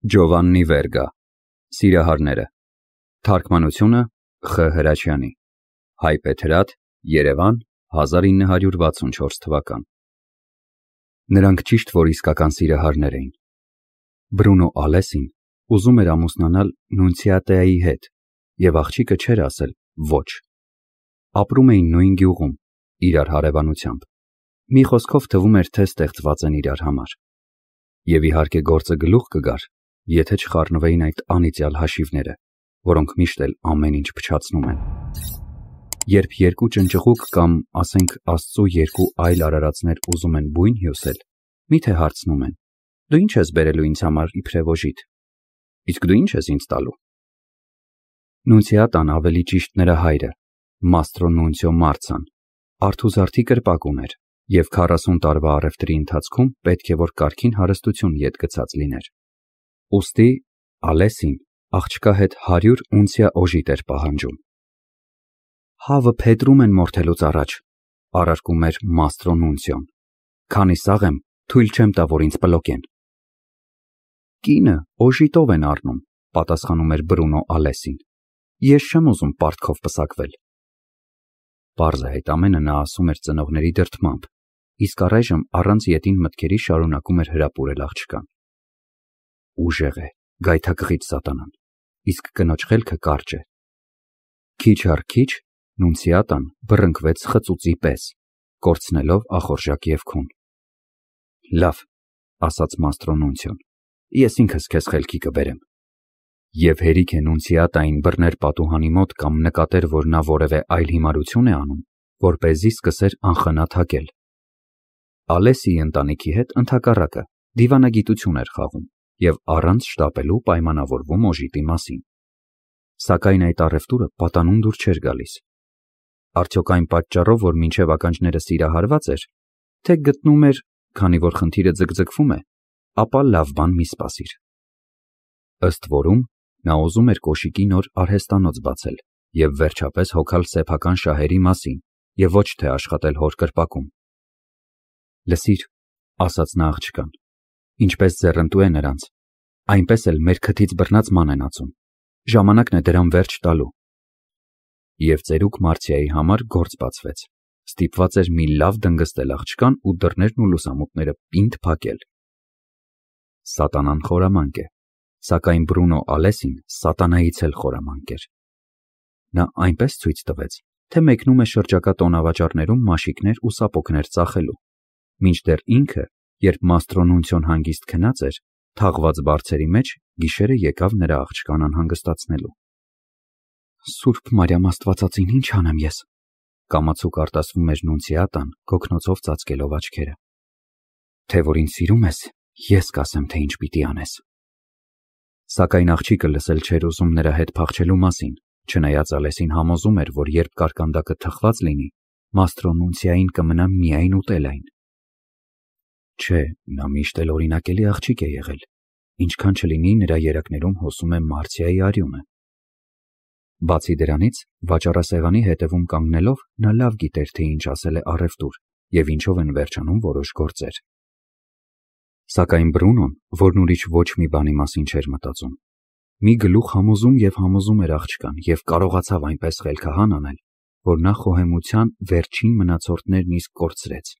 Ջովաննի Վերգա Սիրահարները Թարգմանությունը Խ. Հրաչյանի Հայ Պետրատ Երևան 1964 թվական Նրանք ճիշտ որ իսկական սիրահարներ էին Բրունո Ալեսին ուզում էր ամուսնանալ Նունցիատեայի հետ եւ աղջիկը չէր ասել ոչ Ապրում էին նույն գյուղում իրար հարևանությամբ Մի խոսքով թվում էր թե ստեղծված են իրար համար Եվ իհարկե գործը գլուխ կգար եթե չխառնվեին այդ անիծյալ հաշիվները, որոնք միշտ էլ ամեն ինչ փչացնում են։ Երբ երկու ճնճղուկ կամ, ասենք, Աստծո երկու այլ արարածներ ուզում են բույն հյուսել, միթե հարցնում են. Դու ինչ ես բերելու ինձ համար իբրև օժիտ։ Իսկ դու ինչ ես ինձ տալու։ Նունցիատան ավելի ճիշտ նրա հայրը, Մաստրո Նունցիո Մարցան, արթուզարդի կրպակ ուներ եւ 40 տարվա առևտրի ընթացքում պետք է որ կարքին հարստություն յետ գցած լիներ։ Ոստի Ալեսին աղջկա հետ 100 ունցիա օժիտ էր պահանջում։ Հավը փետրում են մորթելուց առաջ, առարկում էր Մաստրո Նունցիոն։ Քանի սաղ եմ, թույլ չեմ տա, որ ինձ պլոկեն։ Կինը օժիտով են առնում, պատասխանում էր Բրունո Ալեսին։ Ես չեմ ուզում պարտքով պսակվել։ Պարզը հետ ամենը նա ասում էր ծնողների դրդմամբ, իսկ առայժմ առանց յետին մտքերի շարունակում էր հրապուրել աղջկան։ Ուժեղ է, գայթակղիչ սատանան, իսկ կնոջ խելքը կարճ է։ Քիչ առ քիչ Նունցիատան բռնկվեց խծուծի պես, կորցնելով ախորժակ եւ քուն։ Լավ, ասաց Մաստրո Նունցիոն։ Ես ինքս քեզ խելքի կբերեմ։ Եվ հերիք է Նունցիատային բռներ պատուհանի մոտ կամ նկատեր, որ նա որևէ այլ հիմարություն է անում, որ เป զի սկսեր անխնա թակել։ Ալեսի ընտանիքի հետ ընդհակառակը դիվանագիտություն էր խաղում եւ առանց շտապելու պայմանավորվում օժիտի մասին։ Սակայն այդ առևտուրը պատանուն դուր չէր գալիս։ Արդյոք այն պատճառով, որ մինչև ականջները սիրահարված էր, թե գտնում էր, քանի որ խնդիրը ձգձգվում է, ապա լավ բան մի սпасիր։ Ըստ որում նա ուզում էր կոշիկի նոր արհեստանոց բացել եւ վերջապես հոգալ սեփական շահերի մասին եւ ոչ թե աշխատել հոր կրպակում։ Լսիր, ասաց նա աղջկան, ինչպես ձեռնտու է նրանց, այնպես էլ մեր քթից բռնած ման են ածում։ Ժամանակն է դրան վերջ տալու։ Եվ ծերուկ Մարցիայի համար գործ բացվեց։ Ստիպված էր մի լավ դնգստել աղջկան ու դռներն ու լուսամուտները պինդ փակել։ Սատանան խորամանկ է, սակայն Բրունո Ալեսին սատանայից էլ խորամանկ էր։ Նա այնպես ցույց տվեց, թե մեկնում է շրջակա տոնավաճառներում մաշիկներ ու սապոգներ ծախելու, մինչդեռ ինքը Երբ Մաստրոնունցիոն հանգիստ քնած էր, թաղված բարձերի մեջ գիշերը եկավ նրա աղջկան անհանգստացնելու։ Սուրբ Մարիամ Աստվածածին ինչ անեմ ես։ Կամացուկ արտասվում էր Նունցիատան, գոքնոցով ծածկելով աչքերը։ Թե որ ինձ սիրում ես, ես կասեմ, թե ինչ պիտի անես։ Սակայն աղջիկը լսել չէր ուզում նրա հետ փախչելու մասին, չնայած Ալեսին համոզում էր, որ երբ կարկանդակը թխված լինի, Մաստրոնունցիային կմնա միայն ուտել այն։ Չէ, նա միշտ էլ օրինակելի աղջիկ է եղել։ Ինչքան չլինի, նրա երակներում հոսում է Մարցիայի արյունը։ Բացի դրանից, վաճառասեղանի հետևում կանգնելով, նա լավ գիտեր, թե ինչ ասել է առևտուր եւ ինչով են վերջանում որոշ գործեր։ Սակայն Բրունոն, որն ուրիշ ոչ մի բանի մասին չէր մտածում, մի գլուխ համոզում եւ համոզում էր աղջկան եւ կարողացավ այնպես խելքահան անել, որ նա խոհեմության վերջին մնացորդներն իսկ կորցրեց։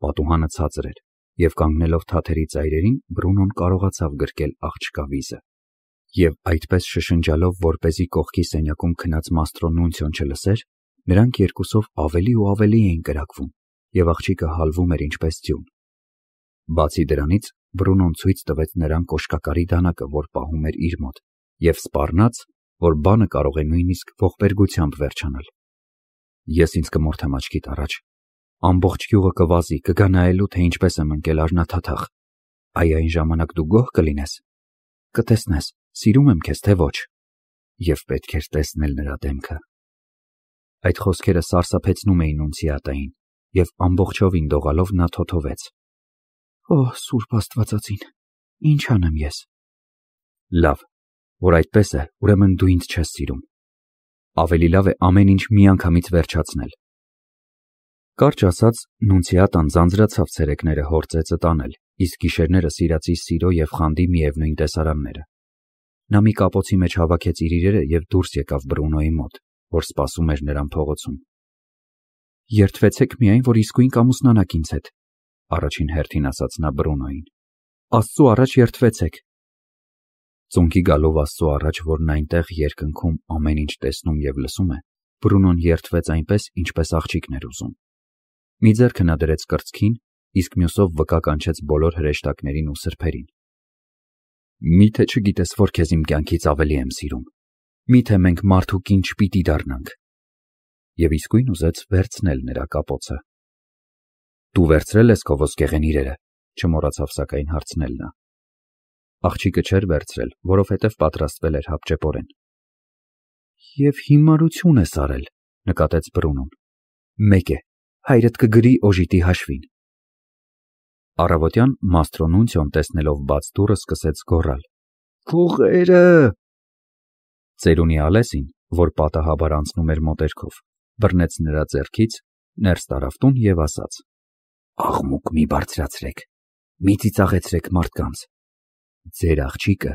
Պատուհանը ցածր էր, եւ կանգնելով թաթերի ծայրերին Բրունոն կարողացավ գրկել աղջկա վիզը։ Եվ այդպես շշնջալով, որ เป զի կողքի սենյակում քնած Մաստրո Նունցիոն չլսեր, նրանք երկուսով ավելի ու ավելի էին կրակվում, եւ աղջիկը հալվում էր ինչպես ձյուն։ Բացի դրանից, Բրունոն ցույց տվեց նրան կոշկակարի դանակը, որ պահում էր իր մոտ, եւ սպառնաց, որ բանը կարող է նույնիսկ ողբերգությամբ վերջանալ։ Ես ինձ կմորթեմ աչքիդ առաջ, Ամբողջ գյուղը կվազի, կգա նայելու, թե ինչպես եմ ընկել արնաթաթախ։ Այ այն ժամանակ դու գոհ կլինես։ Կտեսնես, սիրում եմ քեզ, թե ոչ։ Եվ պետք էր տեսնել նրա դեմքը։ Այդ խոսքերը սարսափեցնում էին Նունցիատային, եւ ամբողջովին դողալով նա թոթովեց. Օ, Սուրբ Աստվածածին, ինչ անեմ ես։ Լավ, որ այդպես է, ուրեմն դու ինձ չես սիրում։ Ավելի լավ է ամեն ինչ միանգամից վերջացնել։ Կարճ ասած, Նունցիատան ձանձրացավ ցերեկները հոր ծեծը տանել, իսկ գիշերները սիրածի սիրո եւ խանդի միևնույն տեսարանները։ Նա մի կապոցի մեջ հավաքեց իր իրերը եւ դուրս եկավ Բրունոյի մոտ, որ սպասում էր նրան փողոցում։ Երթվեցեք միայն, որ իսկույն կամուսնանաք ինձ հետ, առաջին հերթին ասաց նա Բրունոյին։ Աստծո առաջ երթվեցեք։ Ծունկի գալով Աստծո առաջ, որն այնտեղ երկնքում ամեն ինչ տեսնում եւ լսում է, Բրունոն երթվեց այնպես, ինչպես աղջիկներ ուզում։ Մի ձեռքը նա դրեց կրծքին, իսկ մյուսով վկա կանչեց բոլոր հրեշտակներին ու սրբերին։ Միթե չգիտես, որ քեզ իմ կյանքից ավելի եմ սիրում։ Միթե մենք մարդու կին չպիտի դառնանք։ Եվ իսկույն ուզեց վերցնել նրա կապոցը։ Դու վերցրել ես քո ոսկեղեն իրերը, չմոռացավ սակայն հարցնել նա։ Աղջիկը չէր վերցրել, որովհետև պատրաստվել էր հապճեպորեն։ Եվ հիմարություն ես արել, նկատեց Բրունոն։ Մեկ է, հայրդ կգրի օժիտի հաշվին։ Առավոտյան Մաստրոնունցիոն տեսնելով բաց դուռը սկսեց գոռալ. «Փողերը!» Ծերունի Ալեսին, որ պատահաբար անցնում էր մոտերքով, բռնեց նրա ձեռքից, ներս տարավ տուն եւ ասաց. «Աղմուկ մի բարձրացրեք, մի ծիծաղեցրեք մարդկանց։ Ձեր աղջիկը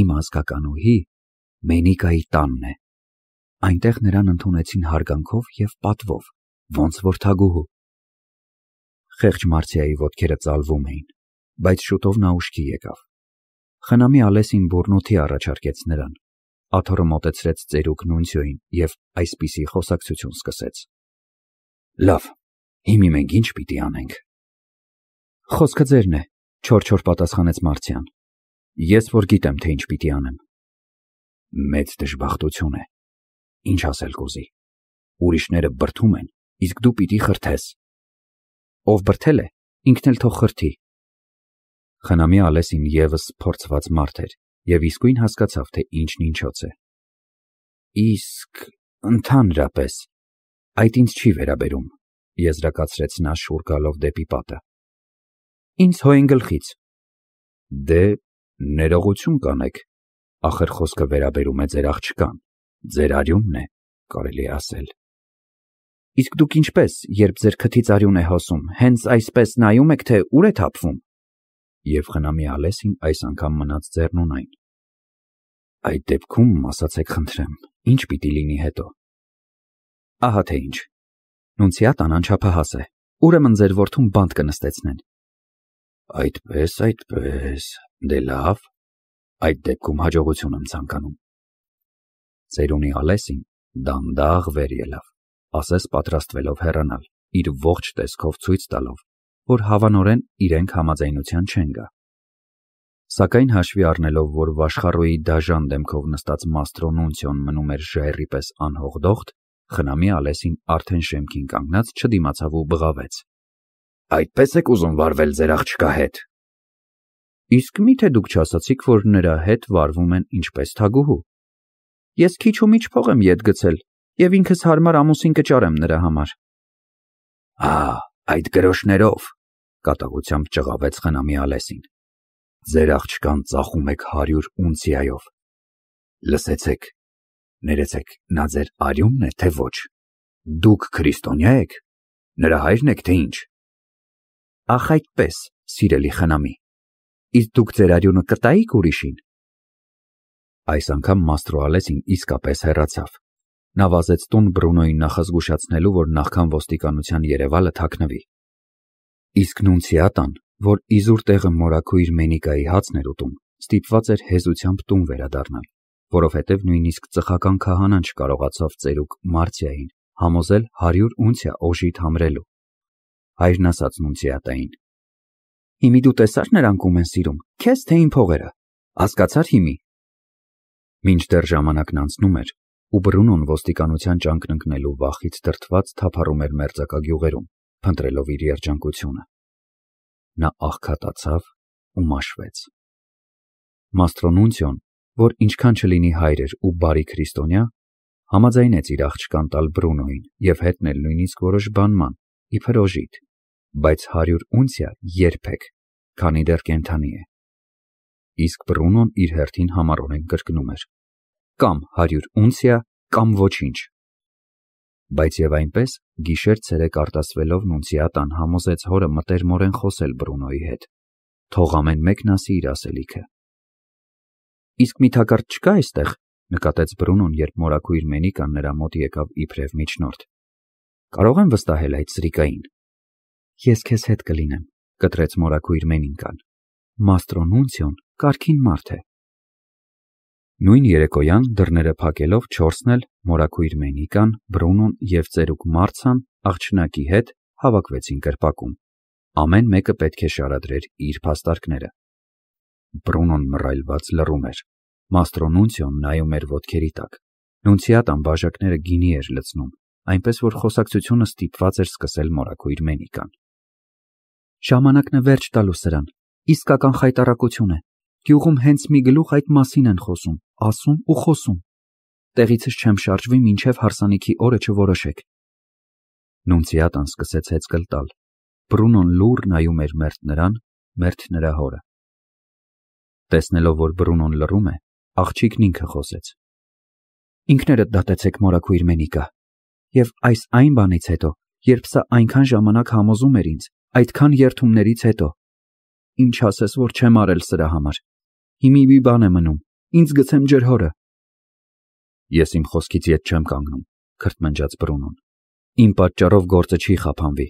իմ ազգականուհի Մենիկայի տանն է։ Այնտեղ նրան ընդունեցին հարգանքով եւ պատվով, ոնց որ թագուհու։ Խեղճ Մարցիայի ոտքերը ծալվում էին, բայց շուտով նա ուշքի եկավ։ Խնամի Ալեսին բուրնոթի առաջարկեց նրան։ Աթոռը մոտեցրեց ծերուկ Նունցիոին եւ այսպիսի խոսակցություն սկսեց. Լավ, հիմի մենք ինչ պիտի անենք։ Խոսքը ձերն է, չոր-չոր պատասխանեց Մարցիան։ Ես որ գիտեմ, թե ինչ պիտի անեմ։ Մեծ դժբախտություն է։ Ինչ ասել կուզի։ Ուրիշները բրթում են, իսկ դու պիտի խրթես։ Ով բրթել է, ինքն էլ թող խրթի։ Խնամի Ալեսին եւս փորձված մարդ էր եւ իսկույն հասկացավ, թե ինչն ինչոց է։ Իսկ ընդհանրապես այդ ինձ չի վերաբերում, եզրակացրեց նա շուռ գալով դեպի պատը։ Ինձ հոյն գլխից։ Դե ներողություն կանեք, ախր խոսքը վերաբերում է ձեր աղջկան, ձեր արյունն է, կարելի ասել։ Իսկ դուք ինչպես, երբ ձեր քթից արյուն է հոսում, հենց այսպես նայում եք, թե ուր է թափվում։ Եվ խնամի Ալեսին այս անգամ մնաց ձեռնունայն։ Այդ դեպքում, ասացեք խնդրեմ, ինչ պիտի լինի հետո։ Ահա թե ինչ։ Նունցիատան անչափահաս է։ Ուրեմն ձեր որդուն բանտ կնստեցնեն։ Այդպես, այդպես։ Դե լավ։ Այդ դեպքում հաջողություն եմ ցանկանում։ Ծերունի Ալեսին դանդաղ վեր ելավ ասես պատրաստվելով հեռանալ, իր ողջ տեսքով ցույց տալով, որ հավանորեն իրենք համաձայնության չեն գա։ Սակայն հաշվի առնելով, որ Վաշխառոյի դաժան դեմքով նստած Մաստրոնունցիոն մնում էր ժայռի պես անհողդողտ, խնամի Ալեսին արդեն շեմքին կանգնած չդիմացավ ու բղավեց. Այդպես եք ուզում վարվել ձեր աղջկա հետ։ Իսկ միթե դուք չասացիք, որ նրա հետ վարվում են ինչպես թագուհու։ Ես քիչ ու միջ փող եմ յետ գցել, եւ ինքս հարմար ամուսին կճարեմ նրա համար։ Ա, այդ գրոշներով կատաղությամբ ճղավեց խնամի Ալեսին։ Ձեր աղջկան ծախում եք 100 ունցիայով։ Լսեցեք, ներեցեք, նա ձեր արյունն է, թե ոչ։ Դուք քրիստոնյա եք։ Նրա հայրն եք, թե ինչ։ Ախ այդպես, սիրելի խնամի։ Իսկ դուք ձեր արյունը կտայիք ուրիշին։ Այս անգամ Մաստրոալեսին իսկապես հեռացավ Նա վազեց տուն Բրունոյին նախազգուշացնելու, որ նախքան ոստիկանության երևալը թաքնվի։ Իսկ Նունցիատան, որ իզուր տեղը մորաքույր Մենիկայի հացն էր ուտում, ստիպված էր հեզությամբ տուն վերադառնալ, որովհետև նույնիսկ ծխական քահանան չկարողացավ ծերուկ Մարցիային համոզել 100 ունցիա օժիտ համրելու։ Հայրն ասաց Նունցիատային. Հիմի դու տեսար նրանք ում են սիրում, քեզ թե իմ փողերը։ Հասկացար հիմի։ Մինչդեռ ժամանակն անցնում էր, ու Բրունոն ոստիկանության ճանկն ընկնելու վախից դրդված թափառում էր մերձակա փնտրելով իր երջանկությունը։ Նա աղքատացավ ու մաշվեց։ Մաստրոնունցիոն, որ ինչքան չլինի հայր էր ու բարի քրիստոնյա, համաձայնեց իր աղջկան տալ Բրունոին եւ հետնել նույնիսկ որոշ բանման, իբր օժիտ, բայց 100 ունցիա երբեք, քանի դեռ կենթանի է։ Իսկ Բրունոն իր հերթին համառորեն կրկնում էր կամ 100 ունցիա, կամ ոչինչ։ Բայց եւ այնպես գիշեր ցերեկ արտասվելով նունցիատան համոզեց հորը մտերմորեն խոսել Բրունոյի հետ։ Թող ամեն մեկն ասի իր ասելիքը։ Իսկ մի թակարդ չկա այստեղ, նկատեց Բրունոն, երբ մորակույր Մենիկան նրա մոտ եկավ իբրև միջնորդ։ Կարող եմ վստահել այդ սրիկային։ Ես քեզ հետ կլինեմ, կտրեց մորակույր Մենիկան։ Մաստրո Նունցիոն կարքին մարդ է։ Նույն երեկոյան դռները փակելով 4-ն էլ Մորակույր Մենիկան, Բրունոն եւ ծերուկ Մարցան աղջնակի հետ հավաքվեցին կրպակում։ Ամեն մեկը պետք է շարադրեր իր փաստարկները։ Բրունոն մռայլված լռում էր։ Մաստրոնունցիոն նայում էր ոտքերի տակ։ Նունցիատան բաժակները գինի էր լցնում, այնպես որ խոսակցությունը ստիպված էր սկսել Մորակույր Մենիկան։ Ժամանակն է վերջ տալու սրան։ Իսկական խայտարակություն է։ Գյուղում հենց մի գլուխ այդ մասին են խոսում ասում ու խոսում։ Տեղիցս չեմ շարժվի, ինչև հարսանիքի օրը չորոշեք։ Նունցիատան սկսեց հեծկլ տալ։ Բրունոն լուր նայում էր մերթ նրան, մերթ նրա հորը։ Տեսնելով, որ Բրունոն լռում է, աղջիկն ինքը խոսեց։ Ինքներդ դատեցեք մորակույր մենիկա։ Եվ այս այն բանից հետո, երբ սա այնքան ժամանակ համոզում էր ինձ, այդքան երթումներից հետո, ինչ ասես, որ չեմ արել սրա համար։ Հիմի մի բան է մնում, Ինձ գցեմ ջրհորը։ Ես իմ խոսքից ետ չեմ կանգնում, քրթմնջաց Բրունոն։ Իմ պատճառով գործը չի խափանվի։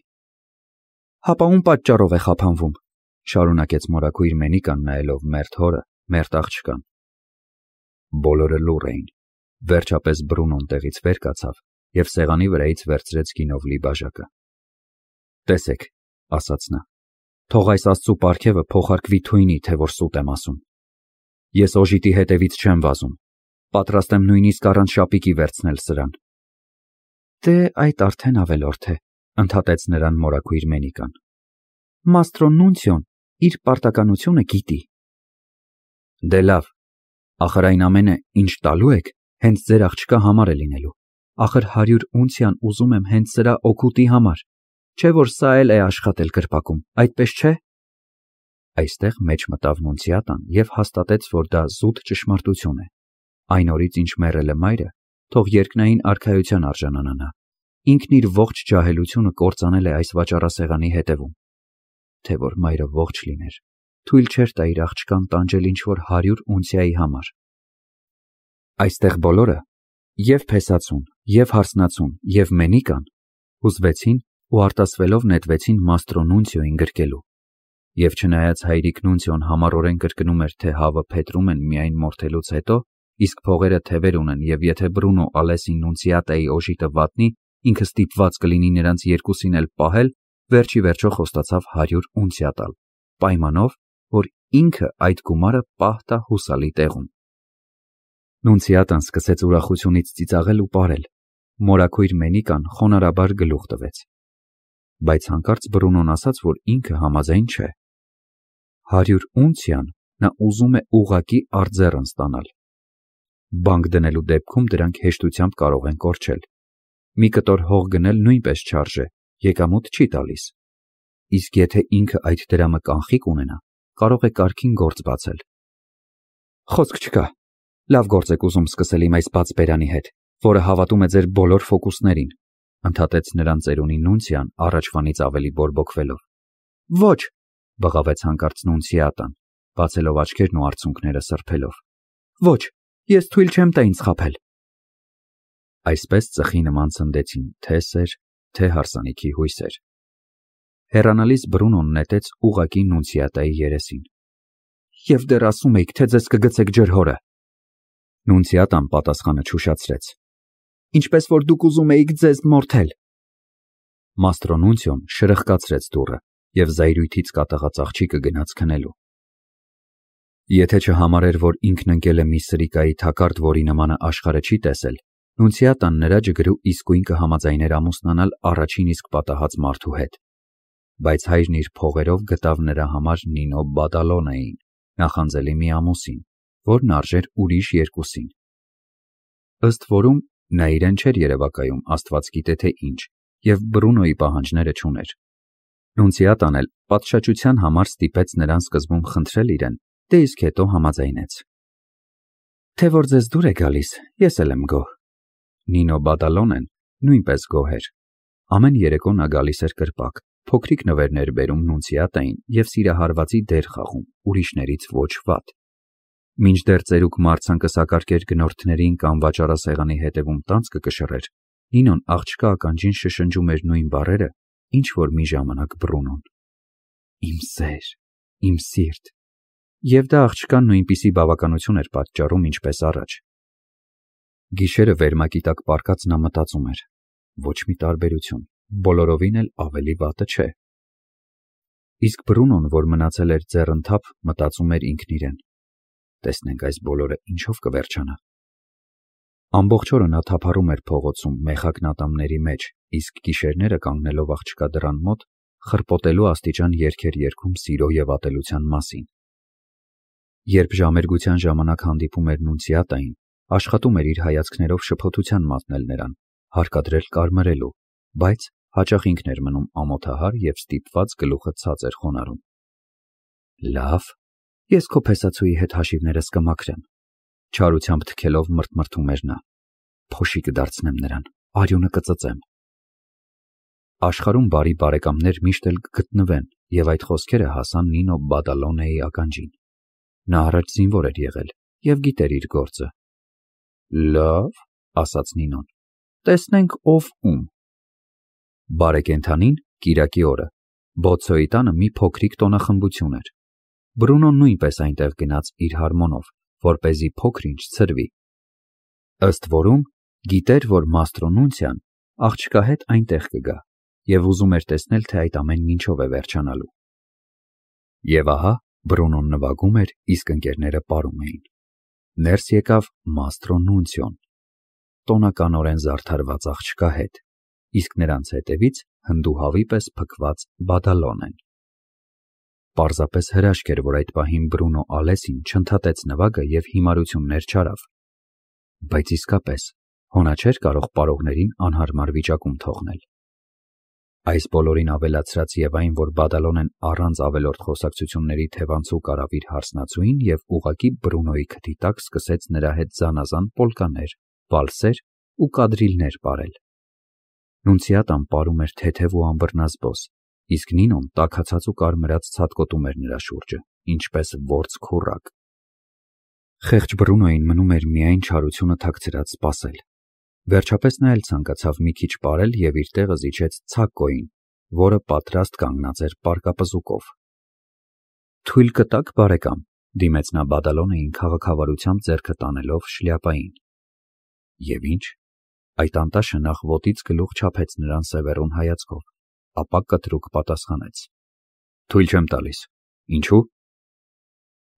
Հապա ում պատճառով է խափանվում, շարունակեց մորակույր Մենիկան նայելով մերթ հորը, մերթ աղջկան։ Բոլորը լուռ էին։ Վերջապես Բրունոն տեղից վեր կացավ եւ սեղանի վրայից վերցրեց գինով լի բաժակը։ Տեսեք, ասաց նա։ Թող այս աստծու պարգևը փոխարկվի թույնի, թե որ սուտ եմ ասում։ Ես օժիտի հետևից չեմ վազում։ Պատրաստ եմ նույնիսկ առանց շապիկի վերցնել սրան։ Դե այդ արդեն ավելորդ է, ընդհատեց նրան մորակույր Մենիկան։ Մաստրոն Նունցիոն իր պարտականությունը գիտի։ Դե լավ, ախր այն ամենը, ինչ տալու եք, հենց ձեր աղջկա համար է լինելու։ Ախր 100 ունցիան ուզում եմ հենց սրա օգուտի համար։ Չէ որ սա էլ է աշխատել կրպակում, այդպես չէ։ Այստեղ մեջ մտավ Նունցիատան եւ հաստատեց, որ դա զուտ ճշմարտություն է։ Այն օրից ինչ մեռել է մայրը, թող երկնային արքայության արժանանա նա։ Ինքն իր ողջ ջահելությունը կործանել է այս վաճառասեղանի հետևում։ Թե որ մայրը ողջ լիներ, թույլ չէր տա իր աղջկան տանջել ինչ որ 100 ունցիայի համար։ Այստեղ բոլորը, եւ Փեսացուն, եւ Հարսնացուն, եւ Մենիկան, հուզվեցին ու արտասվելով նետվեցին Մաստրոնունցիոին գրկելու Եվ չնայած հայրիկ Նունցիոն համառորեն կրկնում էր, թե հավը փետրում են միայն մորթելուց հետո, իսկ փողերը թևեր ունեն, եւ եթե Բրունո Ալեսին Նունցիատայի օժիտը վատնի, ինքը ստիպված կլինի նրանց երկուսին էլ պահել, վերջի վերջո խոստացավ 100 ունցիա տալ, պայմանով, որ ինքը այդ գումարը պահ տա հուսալի տեղում։ Նունցիատան սկսեց ուրախությունից ծիծաղել ու ապարել։ Մորակույր Մենիկան խոնարհաբար գլուխ տվեց բայց հանկարծ Բրունոն ասաց, որ ինքը համաձայն չէ հարյուր ունցիան նա ուզում է ուղակի արձեռն ստանալ։ Բանկ դնելու դեպքում դրանք հեշտությամբ կարող են կորչել։ Մի կտոր հող գնել նույնպես չարժե, եկամուտ չի տալիս։ Իսկ եթե ինքը այդ դրամը կանխիկ ունենա, կարող է կարքին գործ բացել։ Խոսք չկա։ Լավ գործ եք ուզում սկսել իմ այս բաց բերանի հետ, որը հավատում է ձեր բոլոր ֆոկուսներին, ընդհատեց նրան ծերունի Նունցիան առաջվանից ավելի բորբոքվելով։ Ոչ, բղավեց հանկարծ Նունցիատան, բացելով աչքերն ու արցունքները սրբելով։ Ոչ, ես թույլ չեմ տա ինձ խაფել։ Այսպես ծխի նման ցնդեցին թե սեր, թե հարսանիքի հույսեր։ Հերանալից Բրունոն նետեց ուղակի Նունցիատայի երեսին։ Եվ դեռ ասում եք, թե ձեզ կգցեք ջրհորը։ Նունցիատան պատասխանը չուշացրեց։ Ինչպես որ դուք ուզում էիք ձեզ մորթել։ Մաստրոնունցիոն շրխկացրեց դուռը եւ զայրույթից կատաղած աղջիկը գնաց քնելու։ Եթե չհամարեր, որ ինքն ընկել է մի սրիկայի թակարդ, որի նմանը աշխարհը չի տեսել, Նունցիատան նրա ջգրու իսկույն կհամաձայներ ամուսնանալ առաջին իսկ պատահած մարդու հետ։ Բայց հայրն իր փողերով գտավ նրա համար Նինո Բադալոնային, նախանձելի մի ամուսին, որն արժեր ուրիշ երկուսին։ Ըստ որում նա իրեն չէր երևակայում Աստված գիտե թե ինչ, եւ Բրունոյի պահանջները չուներ։ Նունցիատան էլ պատշաճության համար ստիպեց նրան սկզբում խնդրել իրեն, դե իսկ հետո համաձայնեց։ Թե որ ձեզ դուր է գալիս, ես էլ եմ գոհ։ Նինո Բադալոնեն նույնպես գոհ էր։ Ամեն երեկո նա գալիս էր կրպակ, փոքրիկ նվերներ բերում նունցիատային եւ սիրահարվածի դեր խաղում, ուրիշներից ոչ վատ։ Մինչդեռ ծերուկ Մարցան կսակարկեր գնորդներին կամ վաճառասեղանի հետևում տանց կկշռեր, Նինոն աղջկա ականջին շշնջում էր նույն բառերը, ինչ որ մի ժամանակ Բրունոն։ Իմ սեր, իմ սիրտ։ Եվ դա աղջկան նույնպիսի բավականություն էր պատճառում, ինչպես առաջ։ Գիշերը վերմակի տակ պարկած նա մտածում էր. ոչ մի տարբերություն, բոլորովին էլ ավելի վատը չէ։ Իսկ Բրունոն, որ մնացել էր ձեռընթափ, մտածում էր ինքն իրեն. տեսնենք այս բոլորը ինչով կվերջանա։ Ամբողջ օրը նա թափառում էր փողոցում մեխակնատամների մեջ, իսկ գիշերները կանգնելով աղջկա դռան մոտ, խրպոտելու աստիճան երգեր երգում սիրո եւ ատելության մասին։ Երբ ժամերգության ժամանակ հանդիպում էր Նունցիատային, աշխատում էր իր հայացքներով շփոթության մատնել նրան, հարկադրել կարմրելու, բայց հաճախ ինքն էր մնում ամոթահար եւ ստիպված գլուխը ցած էր խոնարհում։ Լավ, ես քո փեսացուի հետ հաշիվներս կմաքրեմ, Չարությամբ թքելով մրթմրթում էր նա։ Փոշի կդարձնեմ նրան, արյունը կծծեմ։ Աշխարհում բարի բարեկամներ միշտ էլ կգտնվեն, եւ այդ խոսքերը հասան Նինո Բադալոնեի ականջին։ Նա առաջ զինվոր էր եղել եւ գիտեր իր գործը։ Լավ, ասաց Նինոն։ Տեսնենք ով ում։ Բարեկենթանին Կիրակի օրը Բոցոյի տանը մի փոքրիկ տոնախմբություն էր։ Բրունոն նույնպես այնտեղ գնաց իր հարմոնով, որ เป զի փոքր-ինչ ցրվի։ Ըստ որում գիտեր, որ Մաստրոնունցիան աղջկա հետ այնտեղ կգա եւ ուզում էր տեսնել, թե այդ ամենն ինչով է վերջանալու։ Եվ ահա Բրունոն նվագում էր, իսկ ընկերները ապարում էին։ Ներս եկավ Մաստրոնունցիոն, տոնականորեն զարդարված աղջկա հետ, իսկ նրանց հետևից հնդուհավի պես փքված Բադալոնեն։ Պարզապես հրաշք էր, որ այդ պահին Բրունո Ալեսին չընդհատեց նվագը եւ հիմարություններ չարավ։ Բայց իսկապես հոնա չէր կարող պարողներին անհարմար վիճակում թողնել։ Այս բոլորին ավելացրած եւ այն, որ Բադալոնեն առանց ավելորդ խոսակցությունների թևանցուկ արավ իր հարսնացուին եւ ուղակի Բրունոյի քթի տակ սկսեց նրա հետ զանազան պոլկաներ, վալսեր ու կադրիլներ ապարել։ Նունցիատան ապարում էր թեթև ու անբռնազբոս, իսկ Նինոն տաքացած ու կարմրած ցատկոտում էր նրա շուրջը, ինչպես որց քուրակ։ Խեղճ Բրունոյին մնում էր միայն չարությունը թաքցրած սպասել։ Վերջապես նա էլ ցանկացավ մի քիչ ապարել եւ իր տեղը զիջեց Ցակոին, որը պատրաստ կանգնած էր պարկապզուկով։ Թույլ կտակ բարեկամ, դիմեց նա բադալոնային քաղաքավարությամբ ձեռքը տանելով շլյապային։ Եվ ինչ, Այդ անտաշը նախ ոտից գլուխ չափեց նրան սևեռուն հայացքով ապա կտրուկ պատասխանեց. Թույլ չեմ տալիս։ Ինչու՞։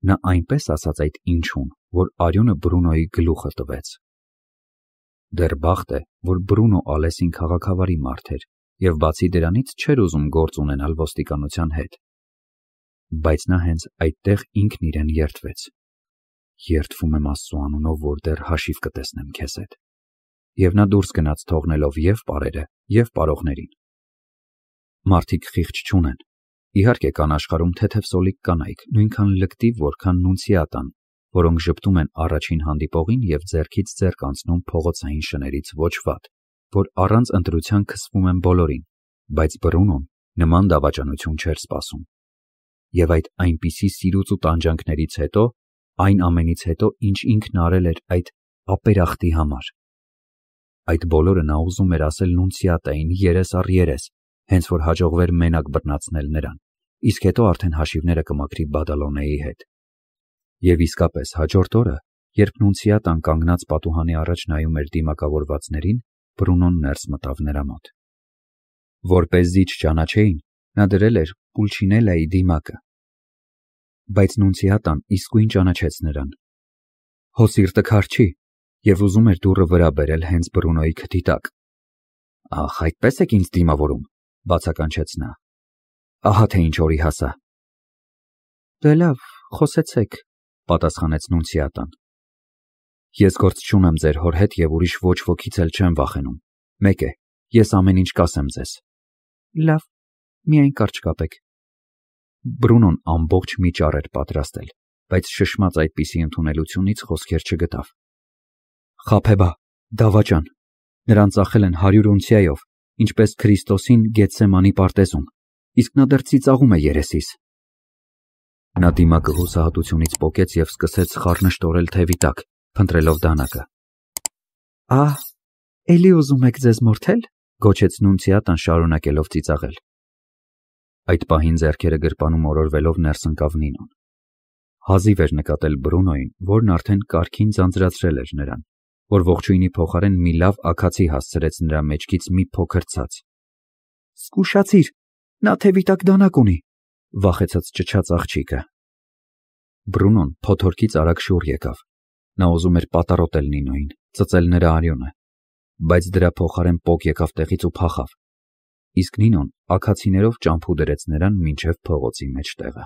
Նա այնպես ասաց այդ ինչուն, որ արյունը Բրունոյի գլուխը տվեց։ Դեռ բախտ է, որ Բրունո Ալեսին քաղաքավարի մարդ էր եւ բացի դրանից չէր ուզում գործ ունենալ ոստիկանության հետ։ Բայց նա հենց այդտեղ ինքն իրեն երթվեց։ Երթվում եմ Աստծո անունով, որ դեռ հաշիվ կտեսնեմ քեզ հետ։ Եվ նա դուրս գնաց թողնելով եւ բարերը, եւ պարողներին։ Մարդիկ խիղճ չունեն։ Իհարկե կան աշխարհում թեթև սոլիկ կանայք, նույնքան լկտիվ, որքան նունցիատան, որոնք ժպտում են առաջին հանդիպողին և ձեռքից ձեռք անցնում փողոցային շներից ոչ վատ, որ առանց ընտրության քսվում են բոլորին, բայց Բրունոն նման դավաճանություն չէր սպասում։ Եվ այդ այնպիսի սիրուց ու տանջանքներից հետո, այն ամենից հետո, ինչ ինքն արել էր այդ ապերախտի համար։ Այդ բոլորը նա ուզում էր ասել նունցիատային երես առ երես, հենց որ հաջողվեր մենակ բռնացնել նրան, իսկ հետո արդեն հաշիվները կմաքրի Բադալոնեի հետ։ Եվ իսկապես հաջորդ օրը, երբ Նունցիատան կանգնած պատուհանի առաջ նայում էր դիմակավորվածներին, Բրունոն ներս մտավ նրա մոտ։ Որպես չճանաչեին, նա դրել էր Պուլչինելայի դիմակը։ Բայց Նունցիատան իսկույն ճանաչեց նրան։ Հո սիրտը քարչի եւ ուզում էր դուռը վրա բերել հենց Բրունոյի քթի տակ։ Ախ, այդպես եք ինձ դիմավորում բացականչեց նա։ Ահա թե ինչ օրի հասա։ Դե լավ, խոսեցեք, պատասխանեց Նունցիատան։ Ես գործ չունեմ ձեր հոր հետ եւ ուրիշ ոչ ոքից էլ չեմ վախենում։ Մեկ է, ես ամեն ինչ կասեմ ձեզ։ Լավ, միայն կարճ կապեք։ Բրունոն ամբողջ մի ճառ էր պատրաստել, բայց շշմած այդպիսի ընդունելությունից խոսքեր չգտավ։ Խափեբա, դավաճան, Նրան ծախել են հարյուր ունցիայով, ինչպես Քրիստոսին Գեթսեմանի պարտեզում, իսկ նա դեռ ծիծաղում է երեսիս։ Նա դիմակը հուսահատությունից պոկեց և սկսեց խառնշտորել թևի տակ, փնտրելով դանակը։ Ահ, էլի ուզում եք ձեզ մորթել, գոչեց Նունցիատան շարունակելով ծիծաղել։ Այդ պահին ձեռքերը գրպանում օրորվելով ներս ընկավ Նինոն։ Հազիվ էր նկատել Բրունոյին, որն արդեն կարքին ձանձրացրել էր նրան, որ ողջույնի փոխարեն մի լավ աքացի հասցրեց նրա մեջքից մի փոքր ցած։ Զգուշացիր, նա թևի տակ դանակ ունի, վախեցած ճչաց աղջիկը։ Բրունոն փոթորկից արագ շուռ եկավ։ Նա ուզում էր պատառոտել Նինոյին, ծծել նրա արյունը, բայց դրա փոխարեն պոկ եկավ տեղից ու փախավ, իսկ Նինոն աքացիներով ճամփու դրեց նրան մինչև փողոցի մեջտեղը։